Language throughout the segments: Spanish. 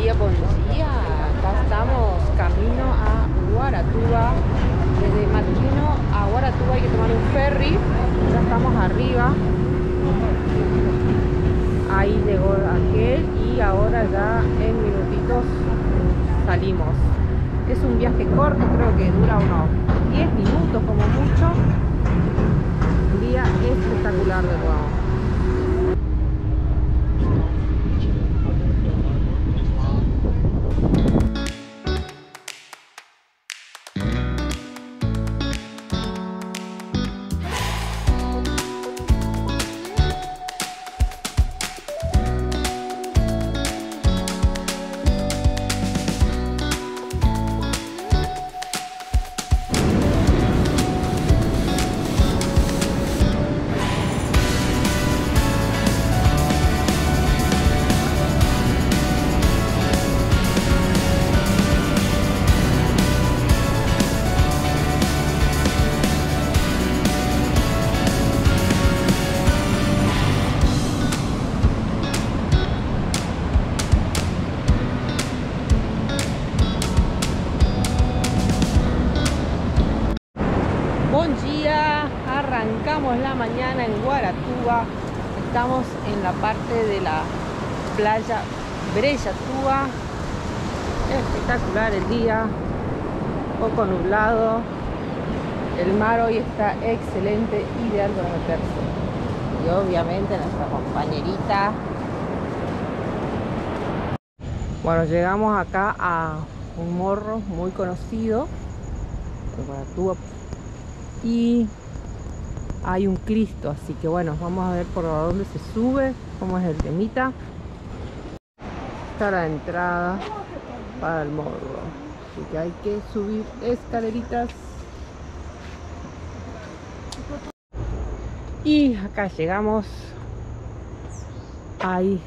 día, buen día. Acá estamos camino a Guaratuba. Desde Marquino a Guaratuba hay que tomar un ferry. Ya estamos arriba. Ahí llegó aquel y ahora ya en minutitos salimos. Es un viaje corto, creo que dura unos 10 minutos como mucho. Un día espectacular de nuevo. Arrancamos la mañana en Guaratuba. Estamos en la parte de la playa Brellatúa. Espectacular el día, poco nublado. El mar hoy está excelente, ideal para meterse. Y obviamente nuestra compañerita. Bueno, llegamos acá a un morro muy conocido Guaratuba y hay un Cristo, así que bueno, vamos a ver por dónde se sube, cómo es el temita. Está la entrada para el morro, así que hay que subir escaleritas. Y acá llegamos, ahí,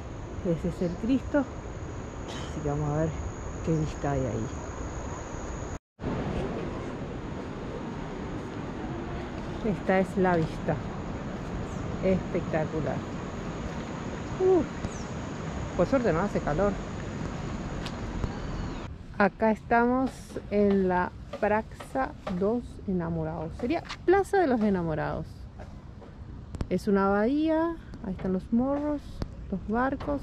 ese es el Cristo, así que vamos a ver qué vista hay ahí. Esta es la vista. Espectacular. Por suerte no hace calor. Acá estamos en la Praxa 2 Enamorados. Sería Plaza de los Enamorados. Es una bahía. Ahí están los morros, los barcos.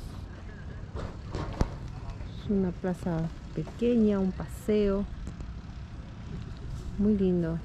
Es una plaza pequeña, un paseo. Muy lindo.